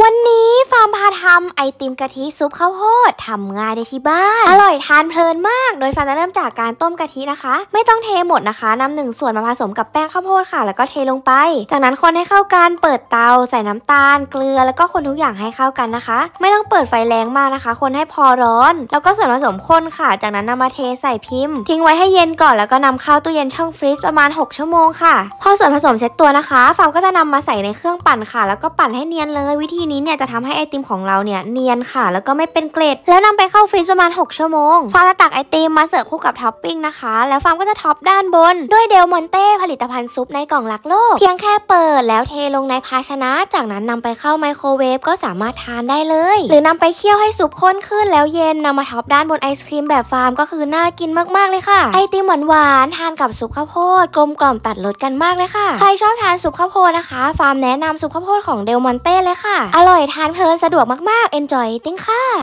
วันนี้ ฟาร์มพาทำไอติมกะทิซุปข้าวโพดทำง่ายได้ที่บ้าน อร่อยทานเพลินมาก โดยฟาร์มจะเริ่มจากการต้มกะทินะคะ ไม่ต้องเทหมดนะคะนำหนึ่งส่วนมาผสมกับแป้งข้าวโพดค่ะ แล้วก็เทลงไป จากนั้นคนให้เข้ากันเปิดเตา ใส่น้ำตาล เกลือแล้วก็คนทุกอย่างให้เข้ากันนะคะ ไม่ต้องเปิดไฟแรงมากนะคะ คนให้พอร้อน แล้วก็ส่วนผสมข้นค่ะ จากนั้นนำมาเทใส่พิมพ์ ทิ้งไว้ให้เย็นก่อนแล้วก็นำเข้าตู้เย็นช่องฟรีซประมาณ 6 ชั่วโมงค่ะ พอส่วนผสมเซ็ตตัวนะคะฟาร์มก็จะนำมาใส่ในเครื่องปั่นค่ะ แล้วก็ปั่นให้เนียนเลย วิธีนี้เนี่ยจะทำให้ไอติมของเราเนี่ยเนียนค่ะ แล้วก็ไม่เป็นเกล็ด แล้วนำไปเข้า freeze ประมาณ 6 ชั่วโมง ฟาร์มจะตักไอติมมาเสิร์ฟคู่กับท็อปปิ้งนะคะ แล้วฟาร์มก็จะ top ด้านบน ด้วย Del Monte ผลิตภัณฑ์ซุปในกล่องรักโลก เพียงแค่เปิดแล้วเทลงในภาชนะ จากนั้นนำไปเข้าไมโครเวฟก็สามารถทานได้เลย หรือนำไปเคี่ยวให้ซุปข้นขึ้นแล้วเย็นนำมา top ด้านบนไอศครีมแบบฟาร์มก็คือน่ากินมากๆเลยค่ะ ไอติมหวานๆทานกับซุปข้าวโพดกลมกล่อมตัดรสกันมากเลยค่ะ ใครชอบทานซุปข้าวโพดนะคะ ฟาร์มแนะนำซุปข้าวโพดของ Del Monte เลยค่ะ อร่อยทานเพลินสะดวกมากๆ enjoy eating ค่ะ